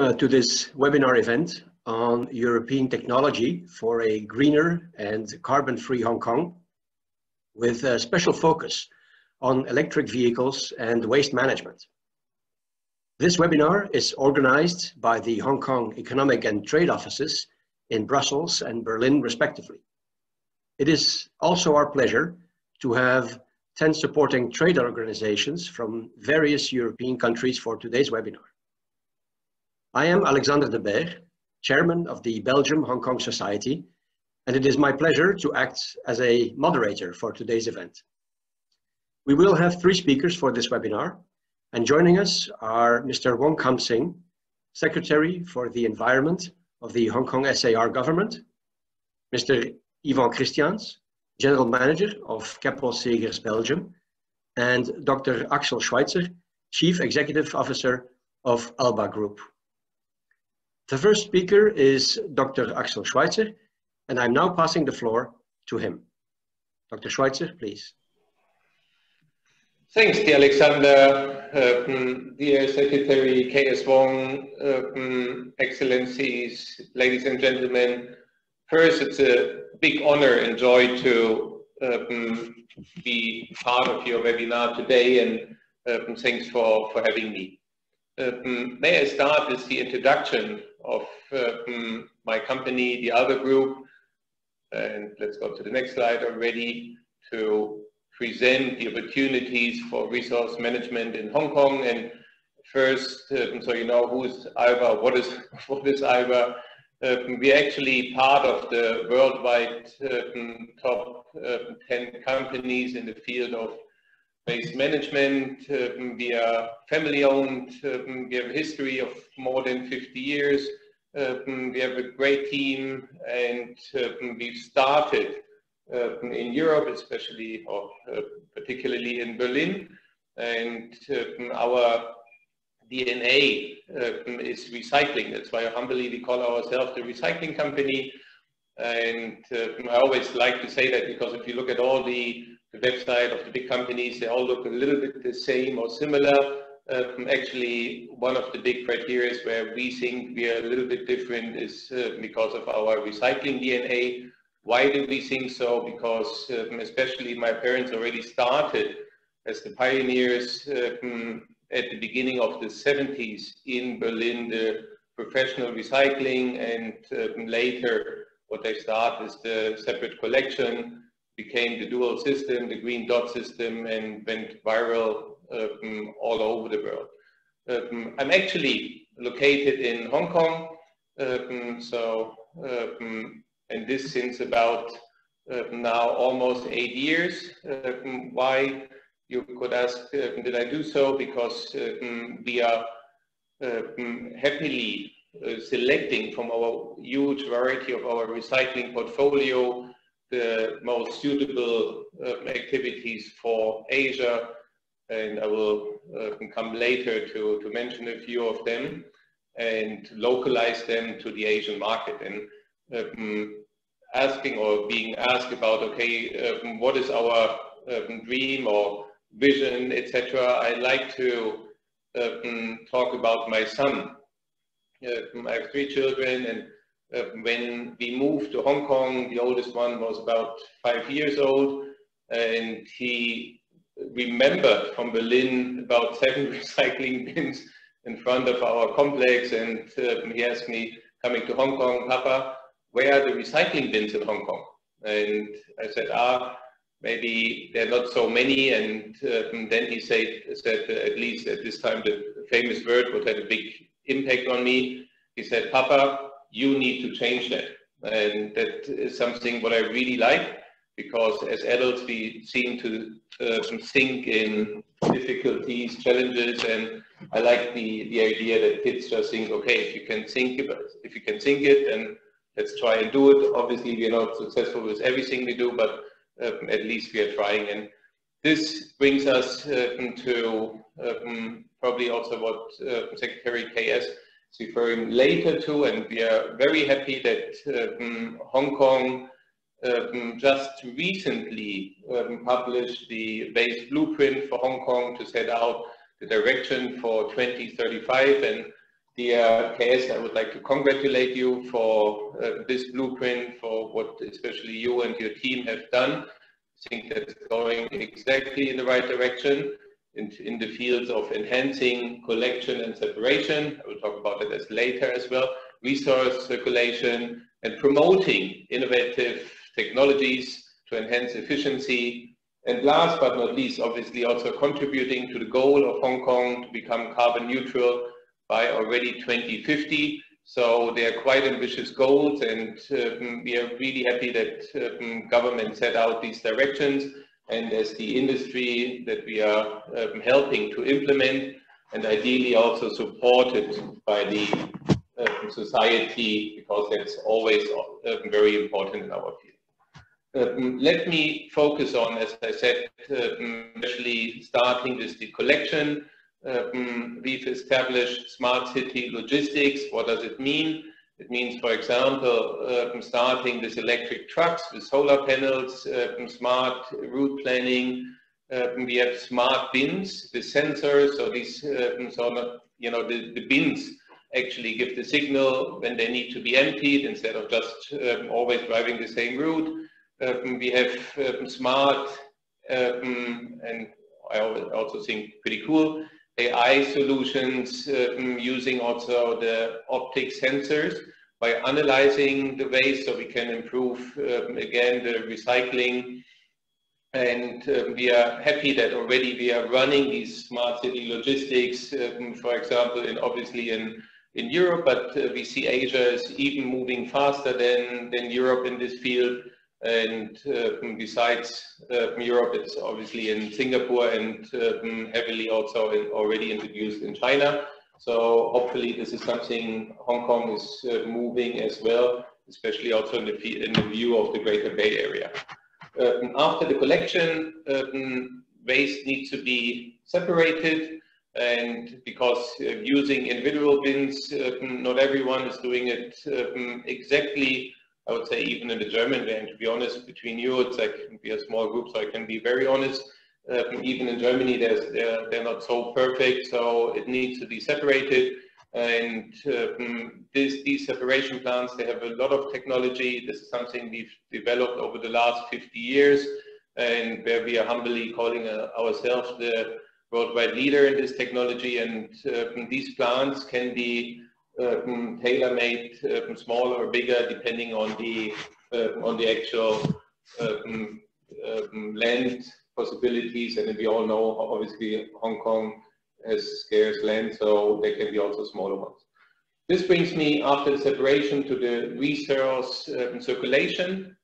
uh, to this webinar event on European technology for a greener and carbon-free Hong Kong with a special focus on electric vehicles and waste management. This webinar is organized by the Hong Kong Economic and Trade Offices in Brussels and Berlin respectively. It is also our pleasure to have 10 supporting trade organizations from various European countries for today's webinar. I am Alexander de Beer, chairman of the Belgium Hong Kong Society, and it is my pleasure to act as a moderator for today's event. We will have three speakers for this webinar, and joining us are Mr. Wong Kam Sing, Secretary for the Environment of the Hong Kong SAR government, Mr. Yvan Christians, General Manager of Keppel Seghers Belgium, and Dr. Axel Schweitzer, Chief Executive Officer of Alba Group. The first speaker is Dr. Axel Schweitzer, and I'm now passing the floor to him. Dr. Schweitzer, please. Thanks, dear Alexander, uh, dear Secretary K.S. Wong, uh, Excellencies, ladies and gentlemen. First, it's a big honor and joy to um, be part of your webinar today, and um, thanks for, for having me. Um, may I start with the introduction of my company, the Alba Group, and let's go to the next slide already to present the opportunities for resource management in Hong Kong. And first, uh, so you know who's Alba, what is what is Alba? Uh, we're actually part of the worldwide uh, top 10 companies in the field of waste management. Um, we are family owned. Um, we have a history of more than 50 years. Um, we have a great team and we've started in Europe, especially or uh, particularly in Berlin. And our DNA is recycling. That's why humbly we call ourselves the recycling company. And I always like to say that because if you look at all the, the website of the big companies, they all look a little bit the same or similar. Um, actually, one of the big criteria where we think we are a little bit different is uh, because of our recycling DNA. Why do we think so? Because um, especially my parents already started as the pioneers um, at the beginning of the 70s in Berlin, the professional recycling and um, later what they start is the separate collection became the dual system, the green dot system and went viral um, all over the world. Um, I'm actually located in Hong Kong, um, so and this since about uh, now almost eight years. Uh, why? You could ask, uh, did I do so? Because we are happily selecting from our huge variety of our recycling portfolio the most suitable uh, activities for Asia, and I will uh, come later to, to mention a few of them and localize them to the Asian market. And um, asking or being asked about, okay, um, what is our um, dream or vision, etc., I like to um, talk about my son. Uh, I have three children, and uh, when we moved to Hong Kong, the oldest one was about five years old, and he remembered from Berlin about seven recycling bins in front of our complex, and uh, he asked me, coming to Hong Kong, Papa, where are the recycling bins in Hong Kong? And I said, ah, maybe there are not so many. And, and then he said, said uh, at least at this time, the famous word what had a big impact on me. He said, Papa, you need to change that. And that is something what I really like because as adults we seem to uh, think in difficulties, challenges, and I like the, the idea that kids just think, okay, if you can think about, if you can think it, then let's try and do it. Obviously, we are not successful with everything we do, but um, at least we are trying. And this brings us uh, to um, probably also what uh, Secretary KS is referring later to, and we are very happy that um, Hong Kong um, just recently um, published the waste blueprint for Hong Kong to set out the direction for 2035 and Dear KS, I would like to congratulate you for uh, this blueprint, for what especially you and your team have done. I think that's going exactly in the right direction in, in the fields of enhancing collection and separation. I will talk about it as later as well. Resource circulation and promoting innovative technologies to enhance efficiency. And last but not least, obviously also contributing to the goal of Hong Kong to become carbon neutral by already 2050. So they are quite ambitious goals and um, we are really happy that um, government set out these directions and as the industry that we are um, helping to implement and ideally also supported by the um, society because that's always uh, very important in our field. Um, let me focus on, as I said, especially starting with the collection um, we've established smart city logistics. What does it mean? It means, for example, um, starting with electric trucks, with solar panels, um, smart route planning. Um, we have smart bins with sensors. So these, um, so you know, the, the bins actually give the signal when they need to be emptied instead of just um, always driving the same route. we have smart and I also think pretty cool AI solutions um, using also the optic sensors by analyzing the waste so we can improve um, again the recycling. And um, we are happy that already we are running these smart city logistics um, for example in obviously in in Europe but uh, we see Asia is even moving faster than than Europe in this field and uh, besides uh, Europe, it's obviously in Singapore and uh, heavily also in, already introduced in China. So hopefully this is something Hong Kong is uh, moving as well, especially also in the, in the view of the Greater Bay Area. Um, after the collection, um, waste needs to be separated and because uh, using individual bins, uh, not everyone is doing it um, exactly I would say even in the German and to be honest, between you, it's like we are a small group, so I can be very honest. Uh, even in Germany, they're, they're not so perfect, so it needs to be separated. And um, this, these separation plants, they have a lot of technology. This is something we've developed over the last 50 years, and where we are humbly calling uh, ourselves the worldwide leader in this technology. And uh, these plants can be um, tailor-made, um, smaller or bigger, depending on the um, on the actual um, um, land possibilities. And we all know, obviously, Hong Kong has scarce land, so there can be also smaller ones. This brings me after the separation to the resource circulation.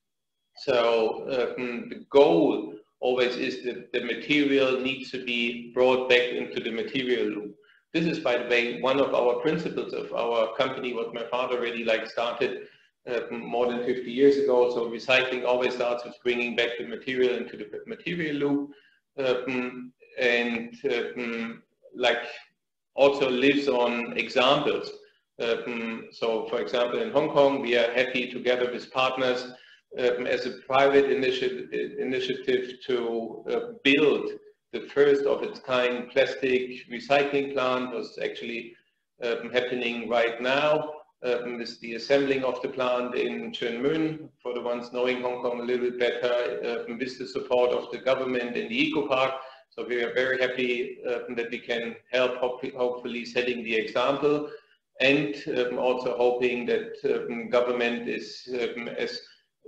So the goal always is that the material needs to be brought back into the material loop. This is, by the way, one of our principles of our company, what my father really like started uh, more than 50 years ago. So recycling always starts with bringing back the material into the material loop. Um, and um, like also lives on examples. Um, so for example, in Hong Kong, we are happy together with partners um, as a private initiative, initiative to uh, build the first of its kind plastic recycling plant was actually um, happening right now. Um, with the assembling of the plant in Tuen Mun, for the ones knowing Hong Kong a little bit better, um, with the support of the government in the eco park. So we are very happy um, that we can help hopefully setting the example and um, also hoping that um, government is as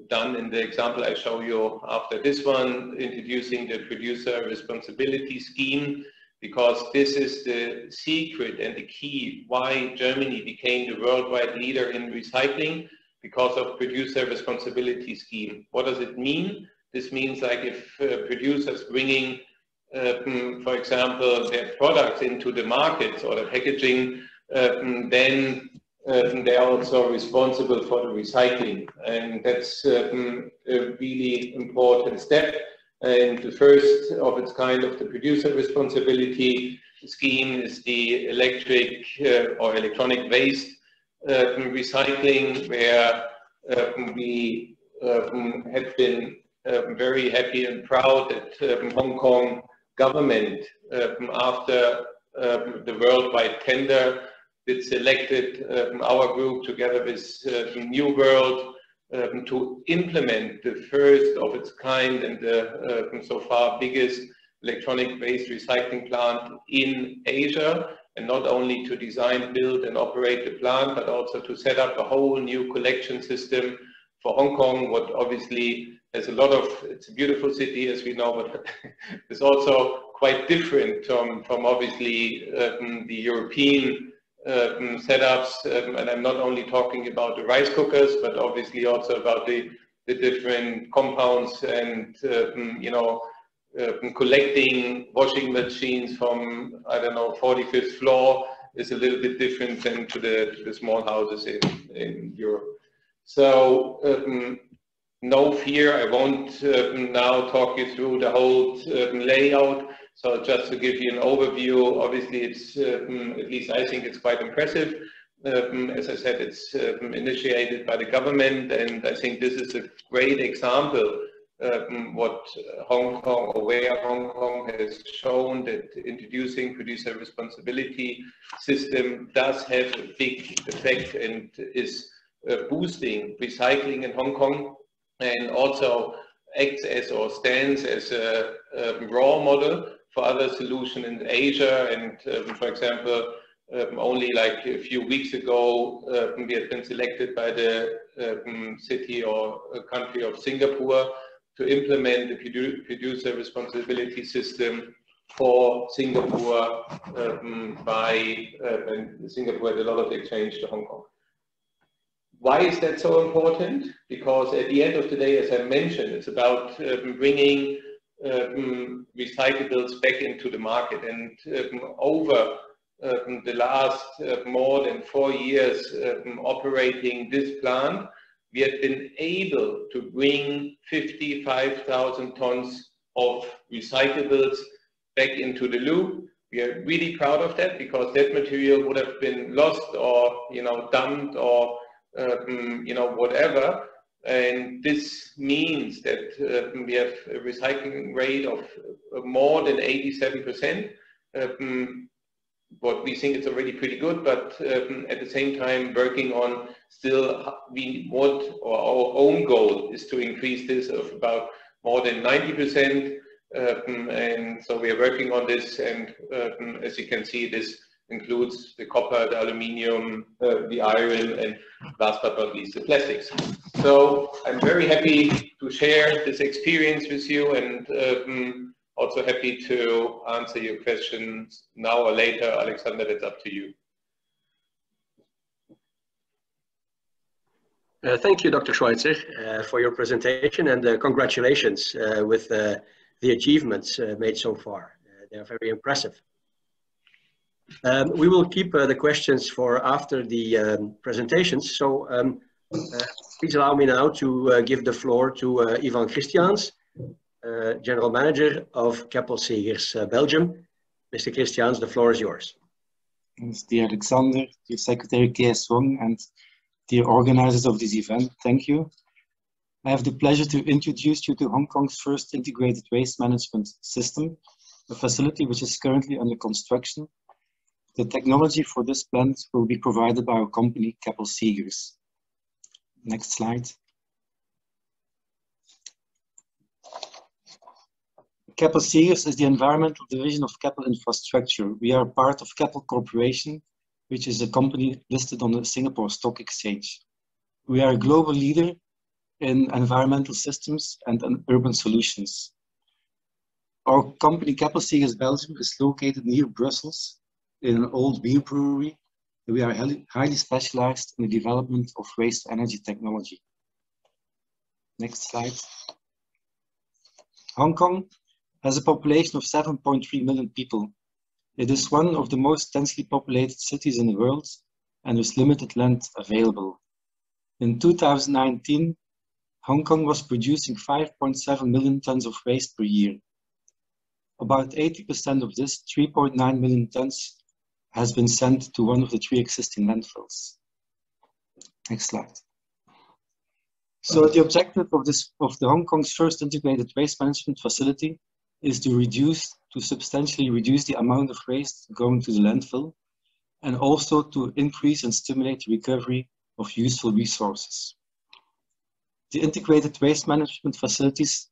done in the example I show you after this one, introducing the producer responsibility scheme, because this is the secret and the key why Germany became the worldwide leader in recycling because of producer responsibility scheme. What does it mean? This means like if uh, producers bringing, uh, for example, their products into the markets or the packaging, uh, then um, they are also responsible for the recycling. And that's um, a really important step. And the first of its kind of the producer responsibility scheme is the electric uh, or electronic waste uh, recycling, where uh, we um, have been very happy and proud that Hong Kong government, after the worldwide tender, that selected um, our group together with uh, New World um, to implement the first of its kind and the um, so far biggest electronic waste recycling plant in Asia. And not only to design, build and operate the plant, but also to set up a whole new collection system for Hong Kong, what obviously has a lot of, it's a beautiful city as we know, but it's also quite different from, from obviously um, the European um, setups. Um, and I'm not only talking about the rice cookers, but obviously also about the, the different compounds and, um, you know, uh, collecting washing machines from, I don't know, 45th floor is a little bit different than to the, to the small houses in, in Europe. So um, no fear, I won't uh, now talk you through the whole layout. So just to give you an overview, obviously it's, um, at least I think it's quite impressive. Um, as I said, it's um, initiated by the government and I think this is a great example um, what Hong Kong or where Hong Kong has shown that introducing producer responsibility system does have a big effect and is uh, boosting recycling in Hong Kong and also acts as or stands as a, a role model for other solutions in Asia. And um, for example, um, only like a few weeks ago, um, we had been selected by the um, city or country of Singapore to implement the produ producer responsibility system for Singapore um, by uh, and Singapore had a lot of exchange to Hong Kong. Why is that so important? Because at the end of the day, as I mentioned, it's about um, bringing um, recyclables back into the market. And um, over um, the last uh, more than four years um, operating this plant, we have been able to bring 55,000 tons of recyclables back into the loop. We are really proud of that because that material would have been lost or, you know, dumped or um, you know, whatever. And this means that uh, we have a recycling rate of more than 87%. Um, what we think is already pretty good, but um, at the same time working on still we want or our own goal is to increase this of about more than 90%. Um, and so we are working on this and um, as you can see this includes the copper, the aluminium, uh, the iron, and last but not least, the plastics. So I'm very happy to share this experience with you and um, also happy to answer your questions now or later. Alexander, it's up to you. Uh, thank you, Dr. Schweitzer, uh, for your presentation and uh, congratulations uh, with uh, the achievements uh, made so far. they are very impressive. Um, we will keep the questions for after the um, presentations. So um, please allow me now to uh, give the floor to uh, Yvan Christians, uh, General Manager of Keppel Seghers uh, Belgium. Mr. Christians, the floor is yours. Yes, dear Alexander, dear Secretary K.S. Wong, and dear organizers of this event, thank you. I have the pleasure to introduce you to Hong Kong's first integrated waste management system, a facility which is currently under construction the technology for this plant will be provided by our company, Keppel Seghers. Next slide. Keppel Seghers is the environmental division of Keppel Infrastructure. We are part of Keppel Corporation, which is a company listed on the Singapore Stock Exchange. We are a global leader in environmental systems and urban solutions. Our company, Keppel Seghers Belgium, is located near Brussels in an old beer brewery. We are highly specialized in the development of waste energy technology. Next slide. Hong Kong has a population of 7.3 million people. It is one of the most densely populated cities in the world and with limited land available. In 2019, Hong Kong was producing 5.7 million tons of waste per year. About 80% of this, 3.9 million tons, has been sent to one of the three existing landfills. Next slide. So the objective of this of the Hong Kong's first integrated waste management facility is to reduce to substantially reduce the amount of waste going to the landfill and also to increase and stimulate recovery of useful resources. The integrated waste management facilities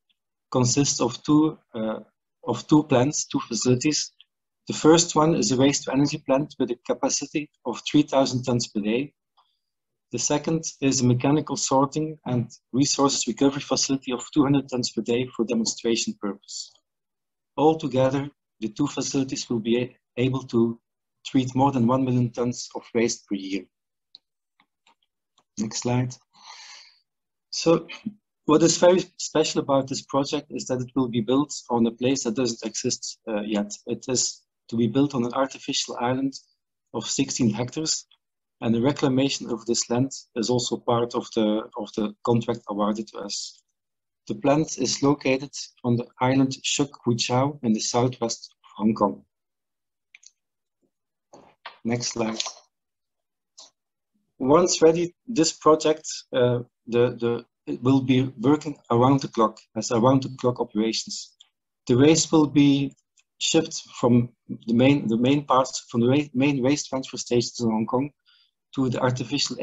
consist of two, uh, of two plants, two facilities. The first one is a waste to energy plant with a capacity of 3,000 tons per day. The second is a mechanical sorting and resources recovery facility of 200 tons per day for demonstration purpose. Altogether, the two facilities will be able to treat more than 1 million tons of waste per year. Next slide. So what is very special about this project is that it will be built on a place that doesn't exist uh, yet. It is to be built on an artificial island of 16 hectares and the reclamation of this land is also part of the, of the contract awarded to us. The plant is located on the island Shuk Wichao in the southwest of Hong Kong. Next slide. Once ready, this project uh, the, the, will be working around the clock as around the clock operations. The waste will be shipped from the main, the main parts from the main waste transfer stations in Hong Kong to the artificial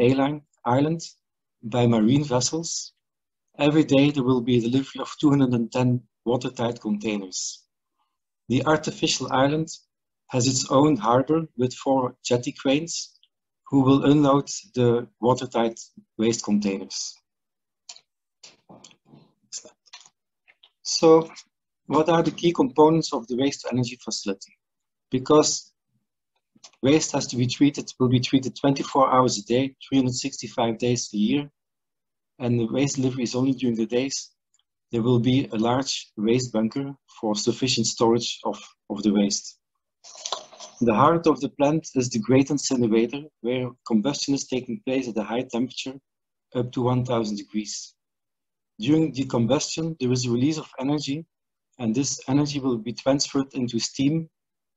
island by marine vessels. Every day there will be a delivery of 210 watertight containers. The artificial island has its own harbor with four jetty cranes who will unload the watertight waste containers. So what are the key components of the waste to energy facility? Because waste has to be treated, will be treated 24 hours a day, 365 days a year, and the waste delivery is only during the days, there will be a large waste bunker for sufficient storage of, of the waste. The heart of the plant is the grate incinerator, where combustion is taking place at a high temperature, up to 1000 degrees. During the combustion, there is a release of energy, and this energy will be transferred into steam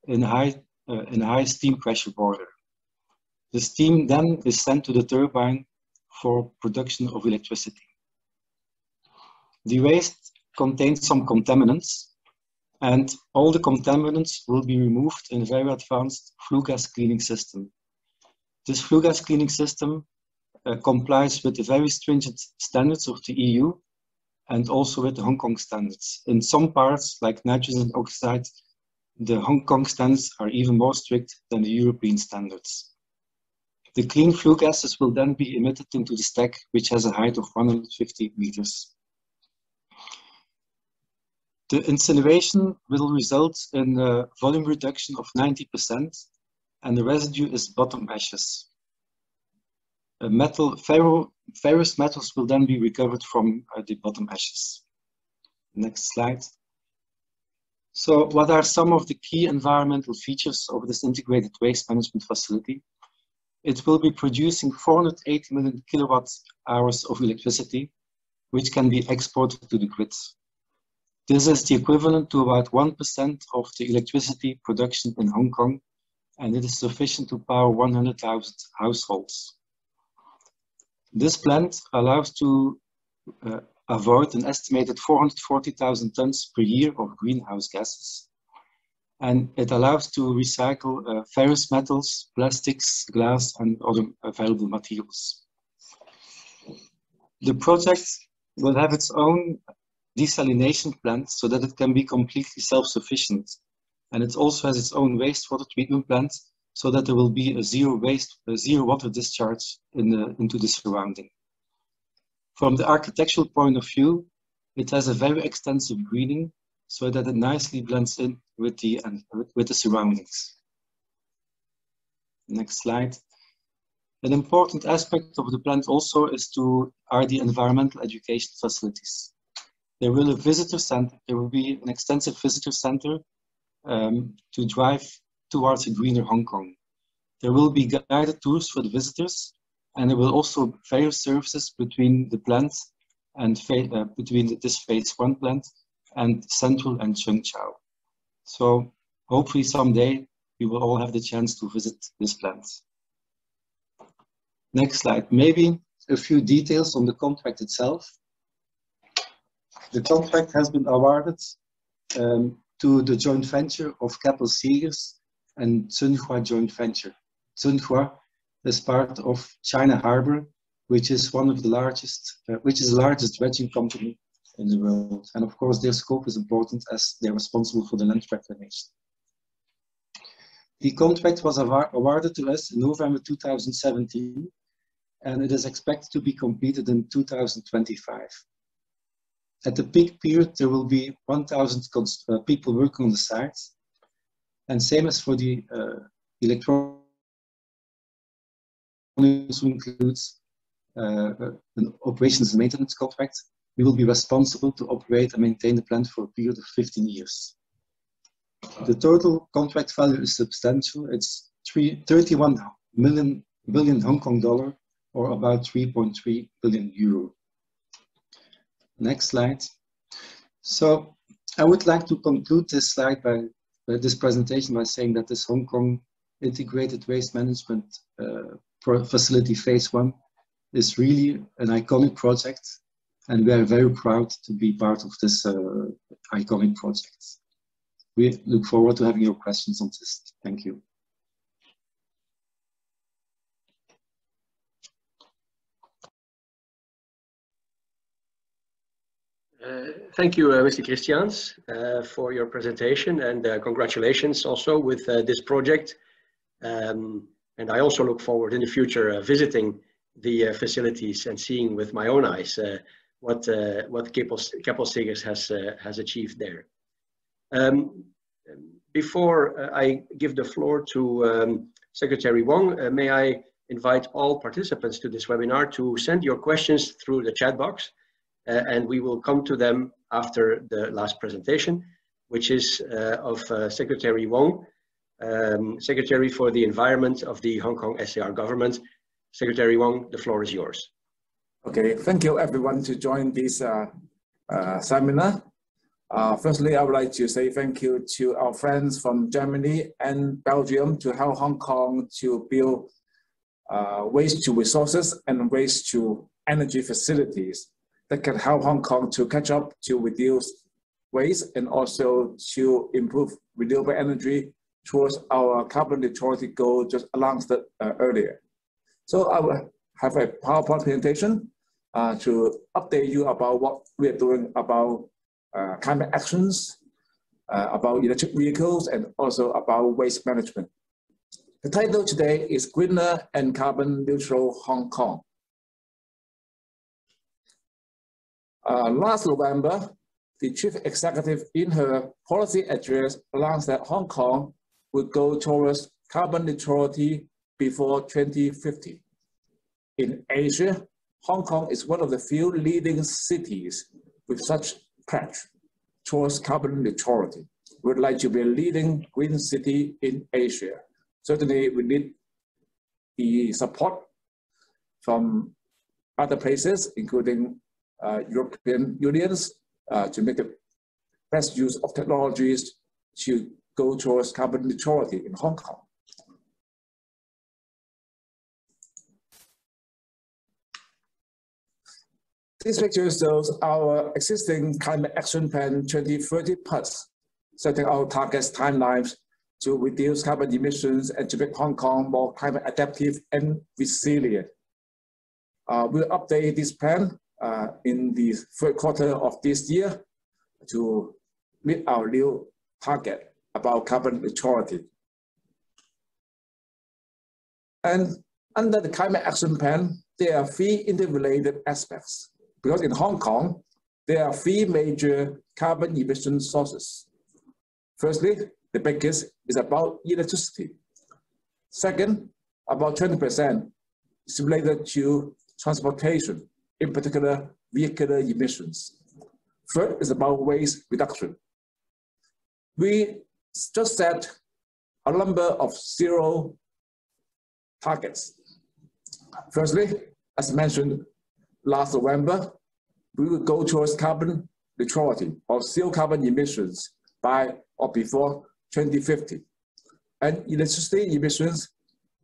in high, uh, in a high steam pressure boiler. The steam then is sent to the turbine for production of electricity. The waste contains some contaminants, and all the contaminants will be removed in a very advanced flue gas cleaning system. This flue gas cleaning system uh, complies with the very stringent standards of the EU and also with the Hong Kong standards. In some parts, like nitrogen oxide, the Hong Kong standards are even more strict than the European standards. The clean flue gases will then be emitted into the stack, which has a height of 150 meters. The incineration will result in a volume reduction of 90% and the residue is bottom ashes. Metal, ferro, ferrous metals will then be recovered from uh, the bottom ashes. Next slide. So what are some of the key environmental features of this integrated waste management facility? It will be producing 480 million kilowatt hours of electricity, which can be exported to the grid. This is the equivalent to about 1% of the electricity production in Hong Kong, and it is sufficient to power 100,000 households. This plant allows to uh, avoid an estimated 440,000 tons per year of greenhouse gases. And it allows to recycle uh, ferrous metals, plastics, glass, and other available materials. The project will have its own desalination plant so that it can be completely self-sufficient. And it also has its own wastewater treatment plant so that there will be a zero waste, a zero water discharge in the, into the surrounding. From the architectural point of view, it has a very extensive greening so that it nicely blends in with the, with the surroundings. Next slide. An important aspect of the plant also is to are the environmental education facilities. There will a visitor center. There will be an extensive visitor center um, to drive towards a greener Hong Kong. There will be guided tours for the visitors, and there will also various services between the plants and uh, between this phase one plant and Central and Cheung Chau. So hopefully someday we will all have the chance to visit this plant. Next slide. Maybe a few details on the contract itself. The contract has been awarded um, to the joint venture of Keppel Seghers and Zhen Hua joint venture. Zhen Hua is part of China Harbor, which is one of the largest, uh, which is the largest dredging company in the world. And of course, their scope is important as they're responsible for the land reclamation. The contract was awarded to us in November 2017, and it is expected to be completed in 2025. At the peak period, there will be 1,000 uh, people working on the site, and same as for the uh, electronics includes uh, an operations and maintenance contract. We will be responsible to operate and maintain the plant for a period of 15 years. The total contract value is substantial. It's three, 31 million billion Hong Kong dollar or about 3.3 billion euro. Next slide. So I would like to conclude this slide by uh, this presentation by saying that this Hong Kong integrated waste management uh, facility phase one is really an iconic project and we are very proud to be part of this uh, iconic project. We look forward to having your questions on this. Thank you. Uh, thank you, uh, Mr. Christians, uh, for your presentation and uh, congratulations also with uh, this project. Um, and I also look forward in the future uh, visiting the facilities and seeing with my own eyes what what Keppel has has achieved there. Um, before I give the floor to um, Secretary Wong, may I invite all participants to this webinar to send your questions through the chat box uh, and we will come to them after the last presentation, which is uh, of uh, Secretary Wong, um, Secretary for the Environment of the Hong Kong SAR government. Secretary Wong, the floor is yours. Okay, thank you everyone to join this uh, uh, seminar. Uh, firstly, I would like to say thank you to our friends from Germany and Belgium to help Hong Kong to build waste to resources and waste to energy facilities that can help Hong Kong to catch up to reduce waste and also to improve renewable energy towards our carbon neutrality goal just announced uh, earlier. So I will have a PowerPoint presentation uh, to update you about what we are doing about uh, climate actions, uh, about electric vehicles, and also about waste management. The title today is Greener and Carbon Neutral Hong Kong. Uh, last November, the chief executive in her policy address announced that Hong Kong would go towards carbon neutrality before 2050. In Asia, Hong Kong is one of the few leading cities with such pledge towards carbon neutrality. We'd like to be a leading green city in Asia. Certainly, we need the support from other places, including European unions uh, to make the best use of technologies to go towards carbon neutrality in Hong Kong. This picture shows our existing climate action plan 2030 plus, setting our targets timelines to reduce carbon emissions and to make Hong Kong more climate adaptive and resilient. Uh, we'll update this plan uh, in the third quarter of this year to meet our new target about carbon neutrality. And under the climate action plan, there are three interrelated aspects. Because in Hong Kong, there are three major carbon emission sources. Firstly, the biggest is about electricity. Second, about 20% is related to transportation in particular vehicular emissions. Third is about waste reduction. We just set a number of zero targets. Firstly, as mentioned last November, we will go towards carbon neutrality or zero carbon emissions by or before 2050. And electricity emissions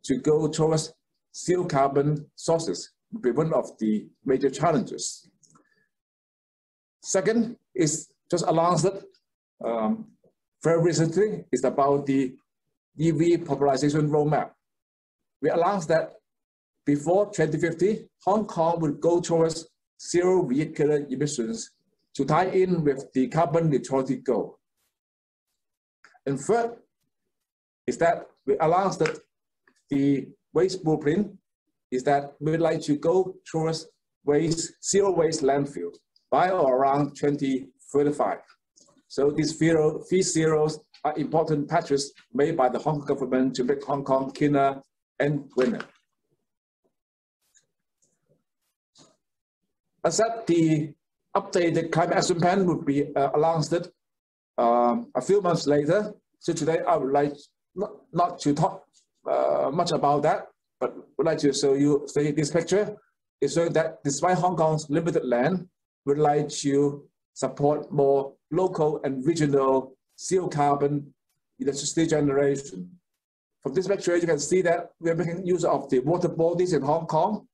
to go towards zero carbon sources be one of the major challenges. Second is just announced um, very recently is about the EV popularization roadmap. we announced that before 2050, Hong Kong will go towards zero vehicular emissions to tie in with the carbon neutrality goal. And third is that we announced that the waste blueprint is that we'd like to go towards waste, zero waste landfill by or around 2035. So these zero, these zeros are important patches made by the Hong Kong government to make Hong Kong cleaner and greener. That the updated climate action plan will be uh, announced uh, a few months later. So today I would like not, not to talk uh, much about that, but would like to show you see this picture. It shows that despite Hong Kong's limited land, we'd like to support more local and regional zero carbon electricity generation. From this picture, you can see that we are making use of the water bodies in Hong Kong,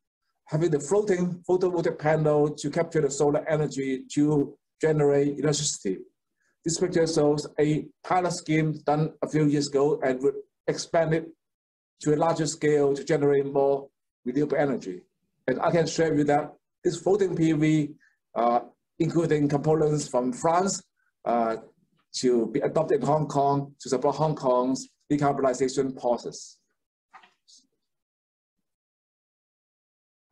having the floating photovoltaic panel to capture the solar energy to generate electricity. This picture shows a pilot scheme done a few years ago and would expand it to a larger scale to generate more renewable energy. And I can share with you that this floating PV, uh, including components from France, uh, to be adopted in Hong Kong to support Hong Kong's decarbonization process.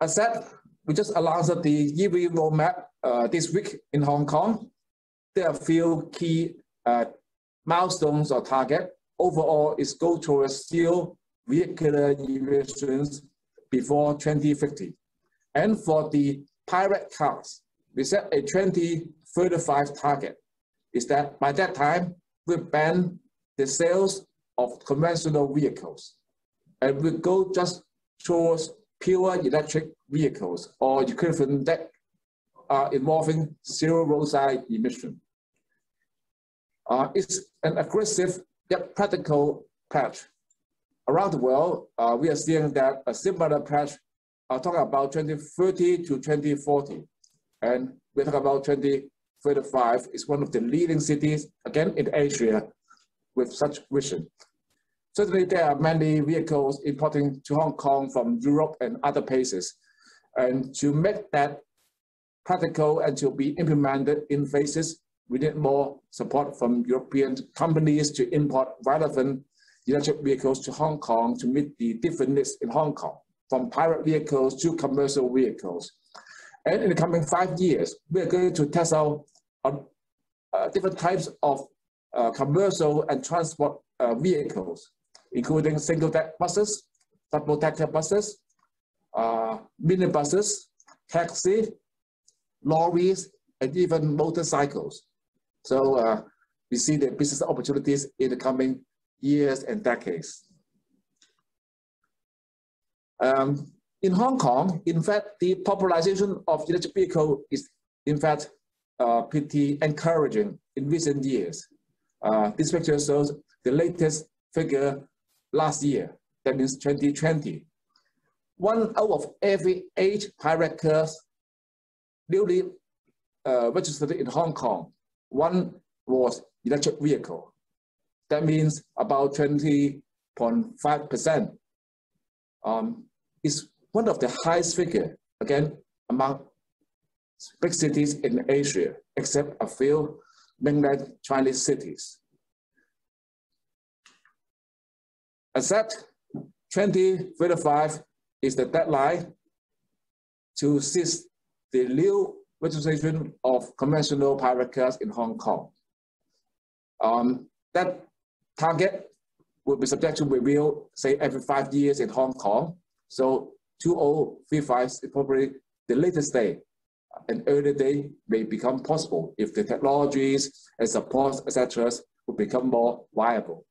As said, we just announced the EV roadmap uh, this week in Hong Kong. There are a few key uh, milestones or target. Overall, is go towards zero vehicular emissions before 2050. And for the pirate cars, we set a 2035 target. Is that by that time, we ban the sales of conventional vehicles. And we go just towards pure electric vehicles or equivalent that are involving zero roadside emission. Uh, it's an aggressive yet practical pledge. Around the world, uh, we are seeing that a similar pledge are talking about 2030 to 2040. And we talk about 2035 is one of the leading cities, again, in Asia with such vision. Certainly, there are many vehicles importing to Hong Kong from Europe and other places. And to make that practical and to be implemented in phases, we need more support from European companies to import relevant electric vehicles to Hong Kong to meet the different needs in Hong Kong, from private vehicles to commercial vehicles. And in the coming five years, we are going to test out uh, uh, different types of uh, commercial and transport uh, vehicles including single-deck buses, double-decker buses, uh, minibuses, taxi, lorries, and even motorcycles. So we see the business opportunities in the coming years and decades. Um, in Hong Kong, in fact, the popularization of electric vehicle is in fact uh, pretty encouraging in recent years. Uh, this picture shows the latest figure last year, that means 2020, one out of every eight cars newly uh, registered in Hong Kong, one was electric vehicle. That means about 20.5%. Um, it's one of the highest figure, again, among big cities in Asia, except a few mainland Chinese cities. Accept 2035 is the deadline to cease the new registration of conventional pirate cars in Hong Kong. Um, that target will be subject to review, say, every five years in Hong Kong. So 2035 is probably the latest day. An earlier day may become possible if the technologies and support, etc., will become more viable.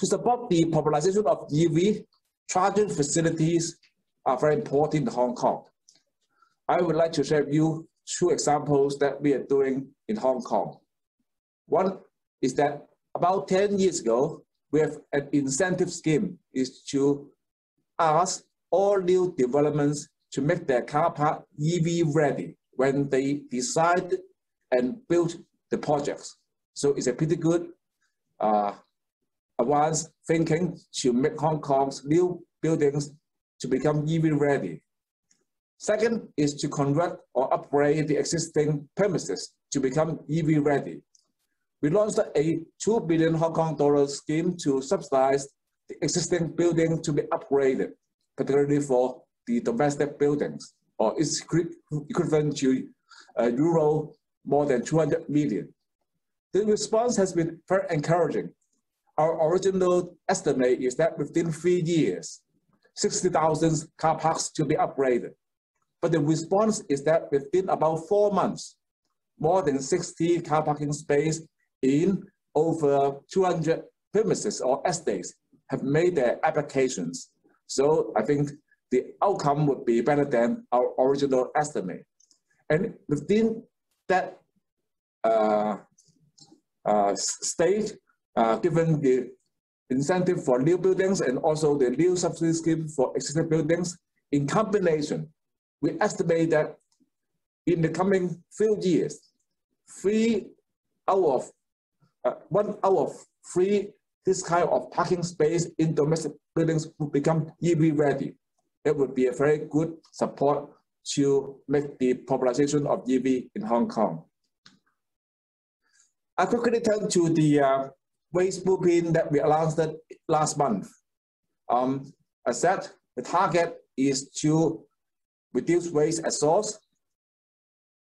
To support the popularization of EV, charging facilities are very important in Hong Kong. I would like to share with you two examples that we are doing in Hong Kong. One is that about 10 years ago, we have an incentive scheme is to ask all new developments to make their car park EV ready when they decide and build the projects. So it's a pretty good uh, advanced thinking to make Hong Kong's new buildings to become EV ready. Second is to convert or upgrade the existing premises to become EV ready. We launched a 2 billion Hong Kong dollar scheme to subsidize the existing building to be upgraded, particularly for the domestic buildings, or its equivalent to uh, euro more than 200 million. The response has been very encouraging. Our original estimate is that within three years, 60,000 car parks to be upgraded. But the response is that within about four months, more than 60 car parking space in over 200 premises or estates have made their applications. So I think the outcome would be better than our original estimate. And within that uh, uh, stage, uh, given the incentive for new buildings and also the new subsidy scheme for existing buildings, in combination, we estimate that in the coming few years, three out of uh, one out of three this kind of parking space in domestic buildings will become EV ready. It would be a very good support to make the popularization of EV in Hong Kong. I quickly turn to the uh, waste blueprint that we announced last month. Um, I said the target is to reduce waste at source.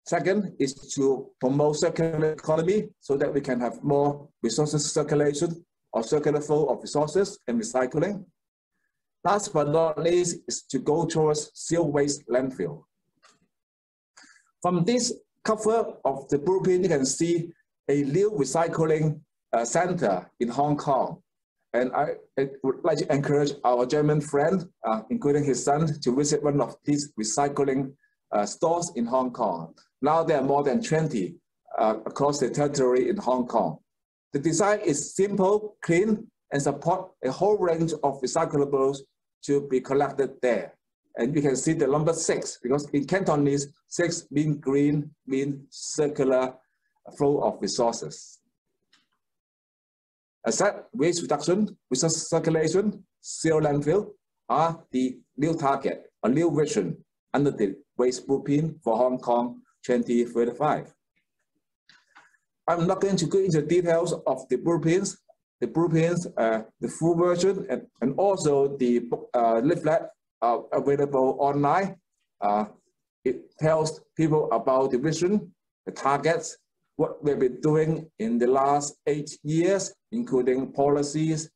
Second is to promote circular economy so that we can have more resources circulation or circular flow of resources and recycling. Last but not least is to go towards zero waste landfill. From this cover of the blueprint, you can see a new recycling uh, center in Hong Kong. And I, I, would like to encourage our German friend, uh, including his son, to visit one of these recycling uh, stores in Hong Kong. Now there are more than 20 uh, across the territory in Hong Kong. The design is simple, clean, and support a whole range of recyclables to be collected there. And you can see the number six, because in Cantonese, six mean green, mean circular flow of resources. Asset waste reduction, resource circulation, zero landfill are the new target, a new vision under the waste blueprint for Hong Kong 2035. I'm not going to go into details of the blueprints, the blueprints, uh, the full version, and, and also the uh, leaflet uh, available online. Uh, it tells people about the vision, the targets, what we've been doing in the last eight years, including policies,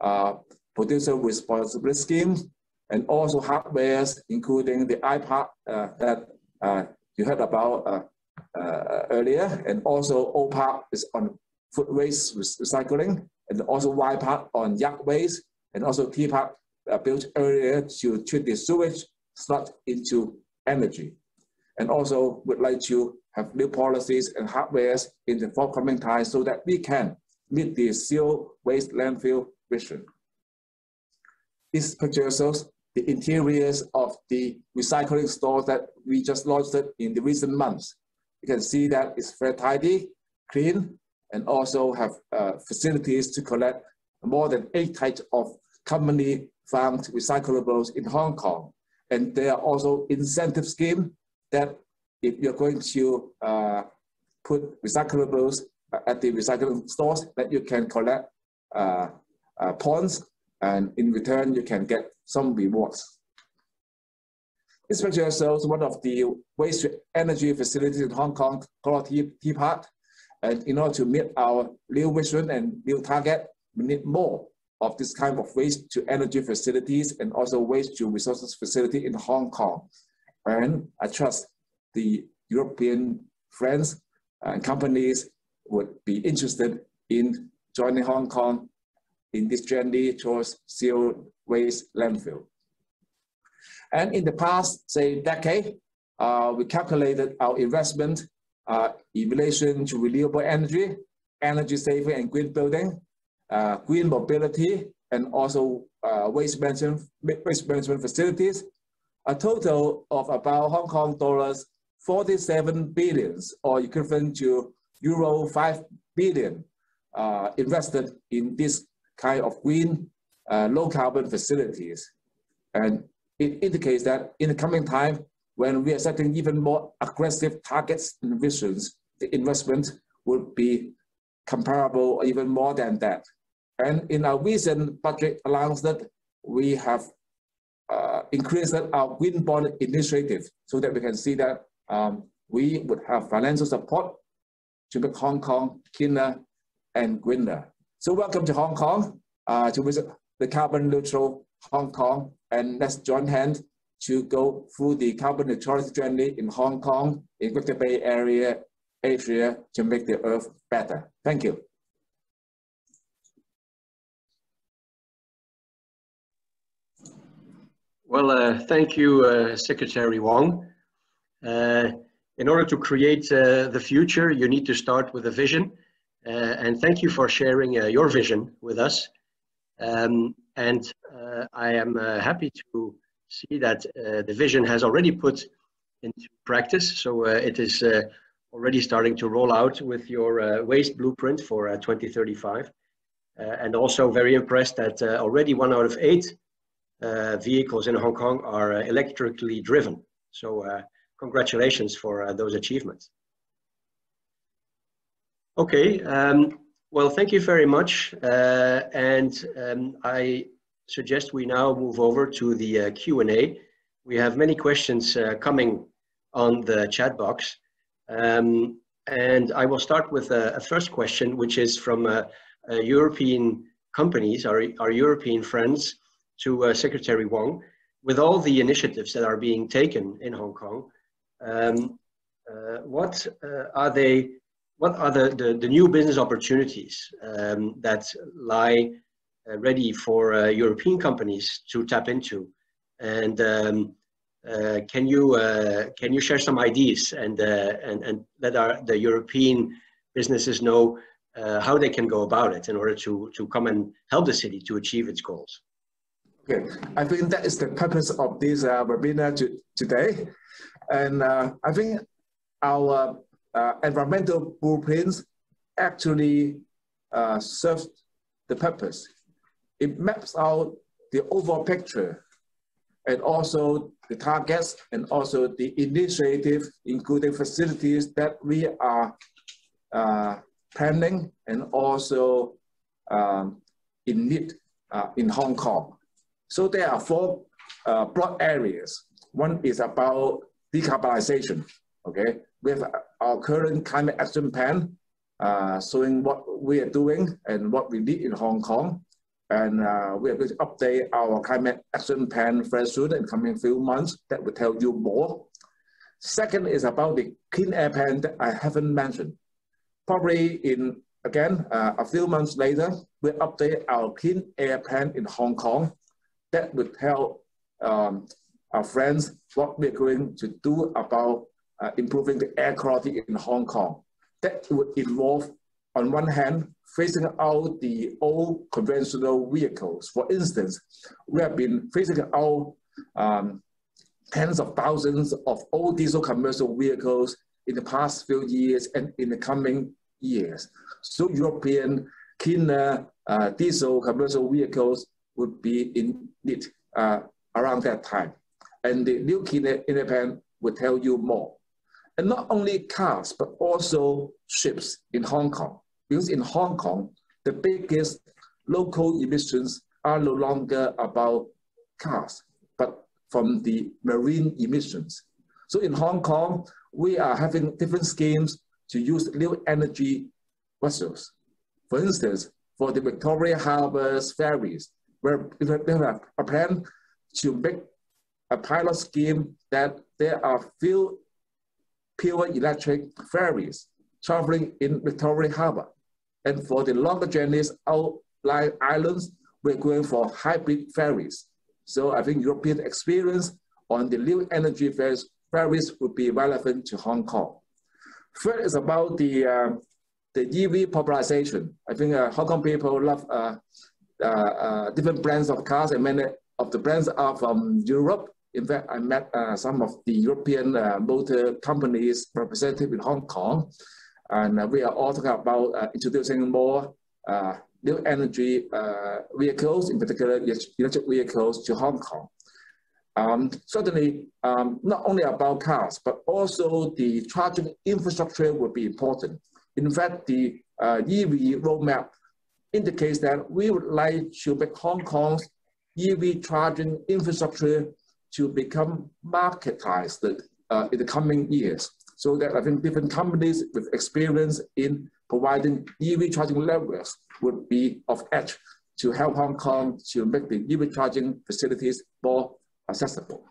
uh, producer responsibility schemes, and also hardwares, including the I-Park uh, that uh, you heard about uh, earlier, and also O is on food waste recycling, and also Y on yak waste, and also T-Park uh, built earlier to treat the sewage sludge into energy. And also would like to have new policies and hardwares in the forthcoming time so that we can meet the zero waste landfill vision. Picture shows the interiors of the recycling stores that we just launched in the recent months. You can see that it's very tidy, clean, and also have uh, facilities to collect more than eight types of company found recyclables in Hong Kong. And there are also incentive scheme that if you're going to uh, put recyclables at the recycling stores, that you can collect uh, uh, points, and in return, you can get some rewards. This picture shows one of the waste to energy facilities in Hong Kong called T-Park. And in order to meet our new vision and new target, we need more of this kind of waste to energy facilities and also waste to resources facility in Hong Kong. And I trust the European friends and companies would be interested in joining Hong Kong in this journey towards zero waste landfill. And in the past, say, decade, uh, we calculated our investment uh, in relation to renewable energy, energy saving and green building, uh, green mobility, and also uh, waste, management, waste management facilities, a total of about Hong Kong dollars 47 billions or equivalent to euro 5 billion uh, invested in this kind of green, uh, low carbon facilities. And it indicates that in the coming time, when we are setting even more aggressive targets and visions, the investment would be comparable or even more than that. And in our recent budget announcement, we have uh, increased our green bond initiative so that we can see that um, we would have financial support to make Hong Kong cleaner and greener. So welcome to Hong Kong uh, to visit the carbon neutral Hong Kong and let's join hands to go through the carbon neutrality journey in Hong Kong, in Greater Bay Area, Asia to make the earth better. Thank you. Well, uh, thank you, uh, Secretary Wong. Uh, in order to create uh, the future, you need to start with a vision. Uh, and thank you for sharing uh, your vision with us. Um, and uh, I am uh, happy to see that uh, the vision has already put into practice. So it is already starting to roll out with your waste blueprint for 2035. and also very impressed that already one out of eight vehicles in Hong Kong are electrically driven. So congratulations for uh, those achievements. Okay, um, well, thank you very much. Uh, and um, I suggest we now move over to the uh, Q&A. We have many questions uh, coming on the chat box. Um, and I will start with a, a first question, which is from uh, uh, European companies, our, our European friends, to Secretary Wong. With all the initiatives that are being taken in Hong Kong, um, uh, what uh, are they? What are the, the, the new business opportunities um, that lie uh, ready for uh, European companies to tap into? And um, uh, can you uh, can you share some ideas and and and let our the European businesses know how they can go about it in order to to come and help the city to achieve its goals? Okay, I think that is the purpose of this webinar to, today. And uh, I think our uh, environmental blueprints actually uh, the purpose. It maps out the overall picture and also the targets and also the initiative, including facilities that we are uh, planning and also um, in need uh, in Hong Kong. So there are four uh, broad areas. One is about decarbonization. Okay, we have our current climate action plan uh, showing what we are doing and what we need in Hong Kong. And uh, we are going to update our climate action plan very soon in coming few months that will tell you more. Second is about the clean air plan that I haven't mentioned. Probably in, again, uh, a few months later, we'll update our clean air plan in Hong Kong that would tell um, our friends what we're going to do about uh, improving the air quality in Hong Kong. That would involve, on one hand, phasing out the old conventional vehicles. For instance, we have been phasing out um, tens of thousands of old diesel commercial vehicles in the past few years and in the coming years. So European cleaner uh, diesel commercial vehicles would be in need uh, around that time and the new Kinepan will tell you more. And not only cars, but also ships in Hong Kong. Because in Hong Kong, the biggest local emissions are no longer about cars, but from the marine emissions. So in Hong Kong, we are having different schemes to use new energy vessels. For instance, for the Victoria Harbour's ferries, where we have a plan to make a pilot scheme that there are few pure electric ferries traveling in Victoria Harbour. And for the longer journeys outlying islands, we're going for hybrid ferries. So I think European experience on the new energy ferries, ferries would be relevant to Hong Kong. Third is about the, uh, the EV popularization. I think uh, Hong Kong people love uh, uh, uh, different brands of cars and many of the brands are from Europe. In fact, I met uh, some of the European uh, motor companies represented in Hong Kong, and uh, we are all talking about uh, introducing more uh, new energy uh, vehicles, in particular electric vehicles to Hong Kong. Um, certainly, um, not only about cars, but also the charging infrastructure will be important. In fact, the EV roadmap indicates that we would like to make Hong Kong's EV charging infrastructure to become marketized uh, in the coming years. So that I think different companies with experience in providing EV charging networks would be of edge to help Hong Kong to make the EV charging facilities more accessible.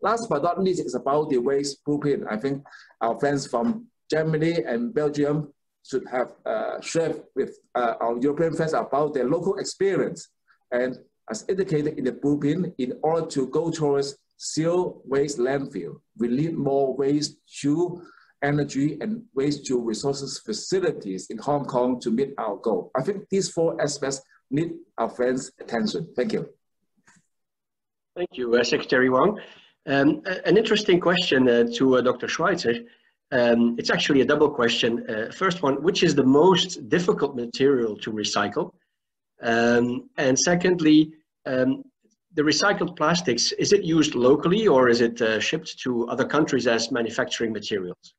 Last but not least is about the waste blueprint. I think our friends from Germany and Belgium should have uh, shared with uh, our European friends about their local experience. And as indicated in the blueprint, in order to go towards zero waste landfill, we need more waste to energy and waste to resources facilities in Hong Kong to meet our goal. I think these four aspects need our friends' attention. Thank you. Thank you, uh, Secretary Wong. Um, an interesting question uh, to uh, Dr. Schweitzer. Um, it's actually a double question. Uh, first one, which is the most difficult material to recycle? Um, and secondly, um, the recycled plastics, is it used locally or is it uh, shipped to other countries as manufacturing materials?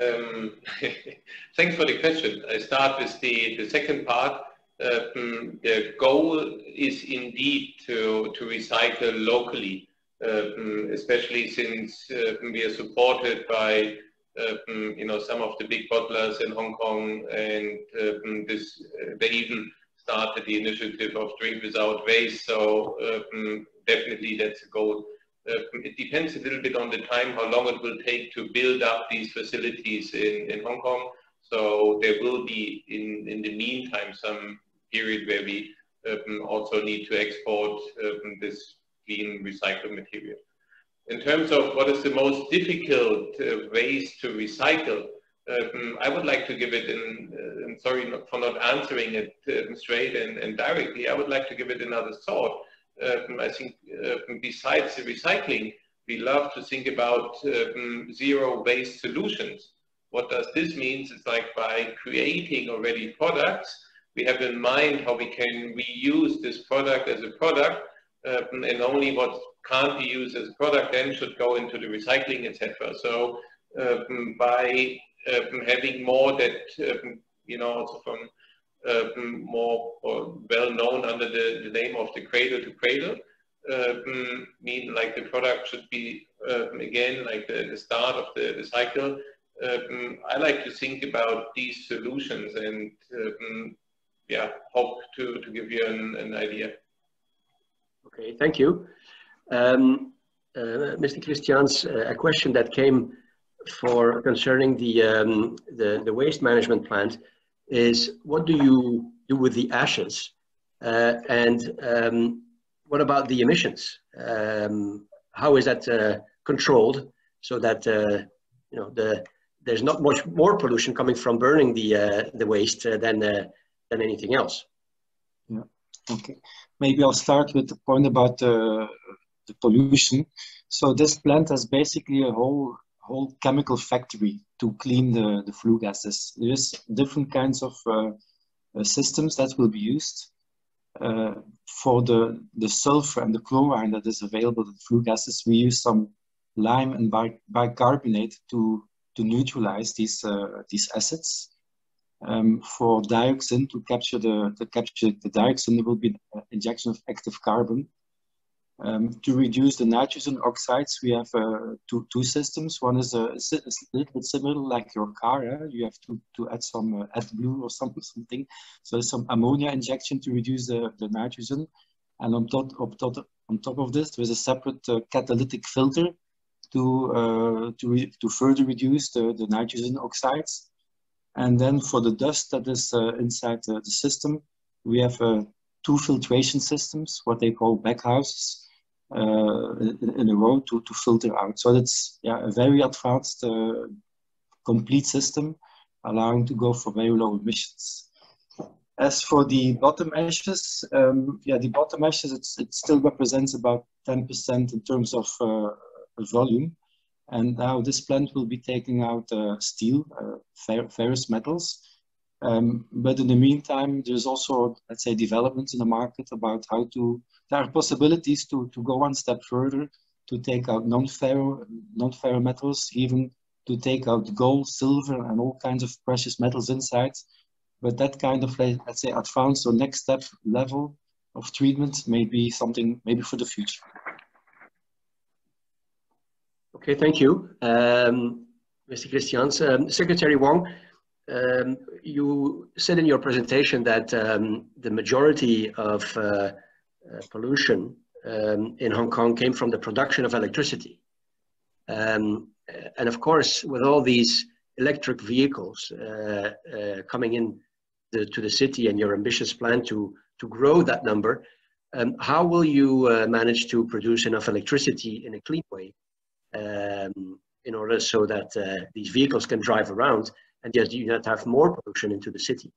Um, thanks for the question. I start with the, the second part. Um, the goal is indeed to, to recycle locally, um, especially since uh, we are supported by um, you know some of the big bottlers in Hong Kong, and um, this uh, they even started the initiative of Drink Without Waste. So definitely that's a goal. Uh, it depends a little bit on the time, how long it will take to build up these facilities in, in Hong Kong. So there will be, in, in the meantime, some period where we um, also need to export um, this clean recycled material. In terms of what is the most difficult uh, ways to recycle, um, I would like to give it, in, uh, I'm sorry not, for not answering it um, straight and, and, directly, I would like to give it another thought. Um, I think um, besides the recycling, we love to think about zero waste solutions. What does this mean? It's like by creating already products, we have in mind how we can reuse this product as a product um, and only what can't be used as a product then should go into the recycling, etc. So um, by um, having more that, um, you know, also from um, more well known under the, the, name of the cradle to cradle, mean like the product should be, again, like the, the, start of the, the cycle. I like to think about these solutions and yeah, hope to, to give you an, an idea. Okay, thank you. Um, uh, Mr. Christians, uh, a question that came for concerning the, um, the, the waste management plant is what do you do with the ashes? Uh, and um, what about the emissions? Um, how is that uh, controlled so that uh, you know the there's not much more pollution coming from burning the uh, the waste than than anything else? Yeah. Okay. Maybe I'll start with the point about the pollution. So this plant has basically a whole whole chemical factory to clean the, the flue gases. There's different kinds of uh, uh, systems that will be used. Uh, for the, the sulfur and the chlorine that is available in flue gases, we use some lime and bicarbonate to, to neutralize these, uh, these acids. Um, for dioxin, to capture the, to capture the dioxin, there will be an injection of active carbon um, to reduce the nitrogen oxides, we have uh, two, two systems. One is a, a, little bit similar like your car. Eh? You have to, to add some uh, AdBlue or something, something. So some ammonia injection to reduce the, the nitrogen. And on top, on top, on top of this, there's a separate uh, catalytic filter to, uh, to, to further reduce the, the nitrogen oxides. And then for the dust that is uh, inside the, the system, we have uh, two filtration systems, what they call baghouses, uh, in, a row to, to filter out. So that's yeah, a very advanced, uh, complete system, allowing to go for very low emissions. As for the bottom ashes, um, yeah, the bottom ashes, it still represents about 10% in terms of uh, volume. And now this plant will be taking out uh, steel, uh, fer ferrous metals. Um, but in the meantime, there's also, let's say, developments in the market about how to, there are possibilities to, to go one step further, to take out non-ferro, non-ferro metals, even to take out gold, silver, and all kinds of precious metals inside. But that kind of, let's say, advanced or next step level of treatment may be something maybe for the future. Okay, thank you, um, Mr. Christians. Um, Secretary Wong, um, you said in your presentation that um, the majority of uh, uh, pollution um, in Hong Kong came from the production of electricity. Um, and of course, with all these electric vehicles uh, uh, coming in the, to the city and your ambitious plan to, to grow that number, um, how will you uh, manage to produce enough electricity in a clean way um, in order so that uh, these vehicles can drive around and yet you not have more pollution into the city?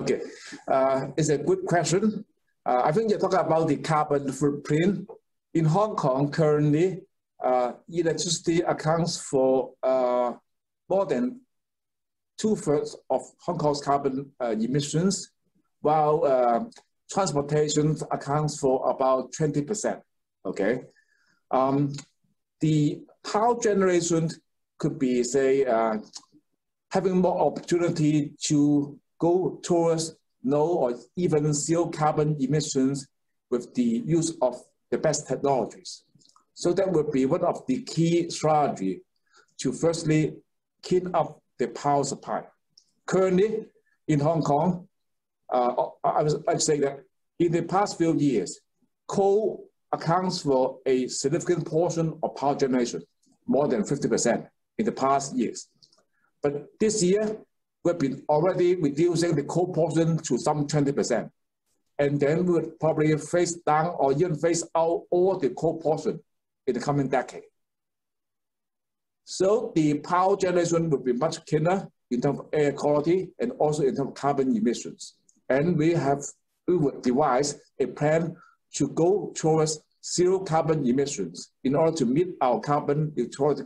Okay, uh, it's a good question. Uh, I think you're talking about the carbon footprint. In Hong Kong currently, uh, electricity accounts for uh, more than two-thirds of Hong Kong's carbon uh, emissions, while uh, transportation accounts for about 20%, okay? Um, the power generation could be, say, having more opportunity to go towards no or even zero carbon emissions with the use of the best technologies. So that would be one of the key strategy to firstly clean up the power supply. Currently in Hong Kong, uh, I was I'd say that in the past few years, coal accounts for a significant portion of power generation, more than 50% in the past years. But this year, we've been already reducing the coal portion to some 20%. And then we'll probably phase down or even phase out all the coal portion in the coming decade. So the power generation will be much cleaner in terms of air quality and also in terms of carbon emissions. And we have we would devise a plan to go towards zero carbon emissions in order to meet our carbon neutrality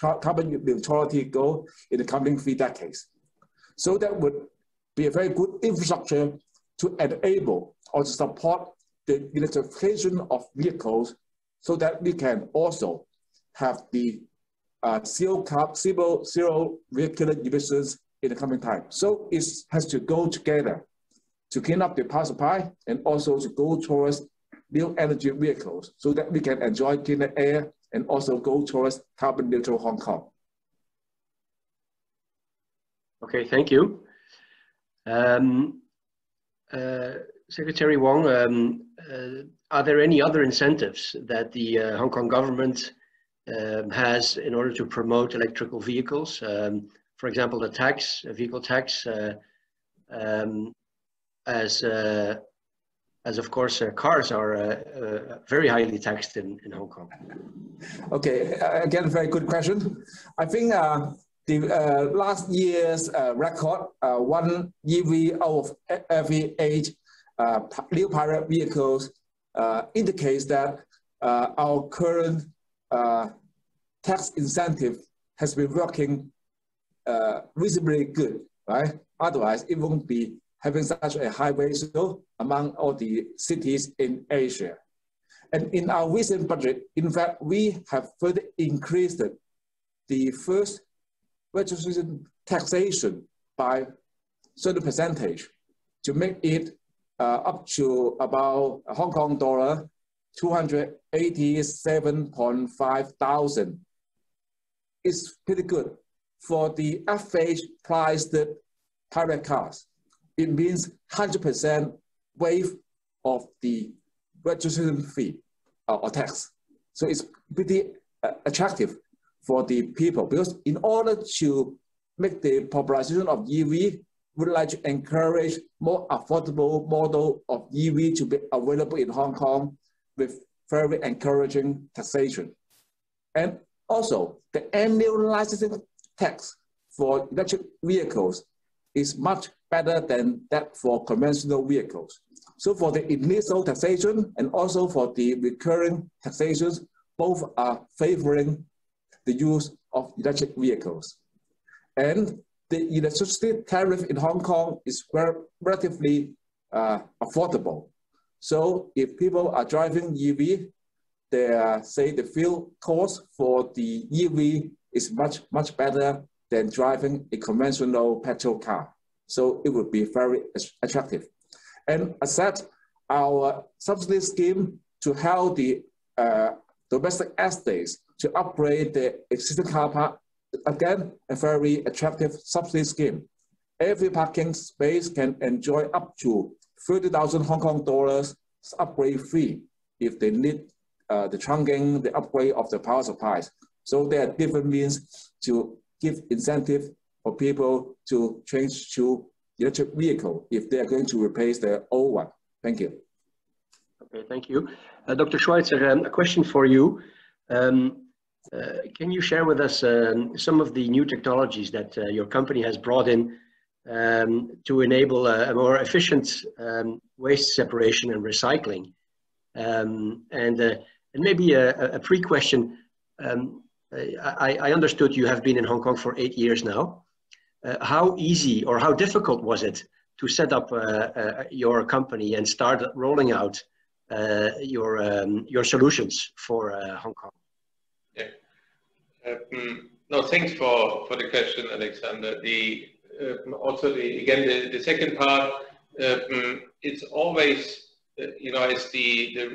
carbon neutrality goal in the coming three decades. So that would be a very good infrastructure to enable or to support the electrification of vehicles so that we can also have the uh, zero, carb, zero, zero vehicular emissions in the coming time. So it has to go together to clean up the power supply and also to go towards new energy vehicles so that we can enjoy cleaner air and also go towards carbon neutral Hong Kong. Okay, thank you. Um, uh, Secretary Wong, um, uh, are there any other incentives that the uh, Hong Kong government um, has in order to promote electrical vehicles? Um, for example, the tax, vehicle tax, uh, um, as uh, as of course uh, cars are uh, very highly taxed in, in Hong Kong. Okay, again, very good question. I think the last year's record, one EV out of every eight new pilot vehicles uh, indicates that uh, our current uh, tax incentive has been working reasonably good, right? Otherwise, it won't be having such a high ratio among all the cities in Asia. And in our recent budget, in fact, we have further increased the first registration taxation by certain percentage to make it uh, up to about Hong Kong dollar 287.5 thousand. It's pretty good. For the average priced private cars, it means 100% waive of the registration fee uh, or tax. So it's pretty uh, attractive for the people because in order to make the popularization of EV would like to encourage more affordable model of EV to be available in Hong Kong with very encouraging taxation. And also, the annual licensing tax for electric vehicles is much better than that for conventional vehicles. So for the initial taxation and also for the recurring taxations, both are favoring the use of electric vehicles. And the electricity tariff in Hong Kong is relatively uh, affordable. So if people are driving EV, they say the fuel cost for the EV is much, much better than driving a conventional petrol car. So it would be very attractive. And as said, our subsidy scheme to help the uh, domestic estates to upgrade the existing car park, again, a very attractive subsidy scheme. Every parking space can enjoy up to 30,000 Hong Kong dollars upgrade fee if they need uh, the trunking, the upgrade of the power supplies. So there are different means to give incentive for people to change to electric vehicle if they are going to replace their old one. Thank you. Okay, thank you. Uh, Dr. Schweitzer, um, a question for you. Um, uh, can you share with us um, some of the new technologies that uh, your company has brought in um, to enable a, a more efficient um, waste separation and recycling? Um, and, uh, and maybe a, a pre-question, I, I, understood you have been in Hong Kong for eight years now. Uh, how easy or how difficult was it to set up uh, uh, your company and start rolling out uh, your um, your solutions for Hong Kong? Yeah. Um, no, thanks for for the question, Alexander. The um, also the again the, the second part. Um, it's always you know as the the